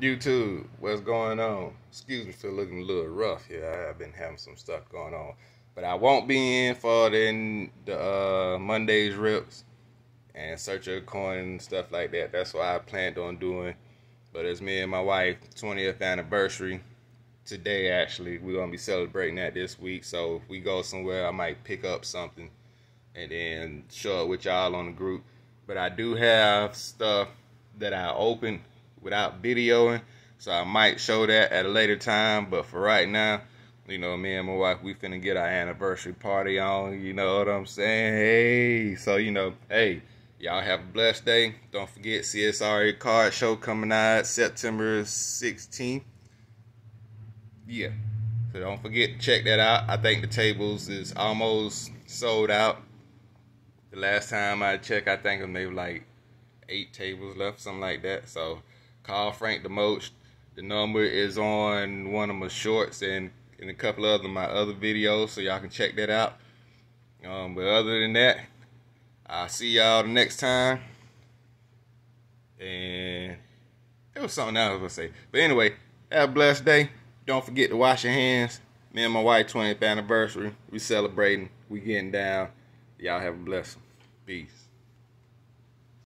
YouTube, what's going on? Excuse me for looking a little rough here. I've been having some stuff going on. But I won't be in for the, the uh, Monday's rips and search a coin and stuff like that. That's what I planned on doing. But it's me and my wife 20th anniversary today actually. We're gonna be celebrating that this week. So if we go somewhere I might pick up something and then show it with y'all on the group. But I do have stuff that I opened without videoing. So I might show that at a later time. But for right now, you know, me and my wife, we finna get our anniversary party on. You know what I'm saying? Hey, so, you know, hey, y'all have a blessed day. Don't forget CSRA card show coming out September 16th. Yeah. So don't forget to check that out. I think the tables is almost sold out. The last time I checked, I think it maybe like eight tables left, something like that. So call Frank the Most. The number is on one of my shorts and in a couple of my other videos, so y'all can check that out. Um, but other than that, I'll see y'all the next time. And it was something else I was gonna say. But anyway, have a blessed day. Don't forget to wash your hands. Me and my wife 20th anniversary. We celebrating. We getting down. Y'all have a blessing. Peace.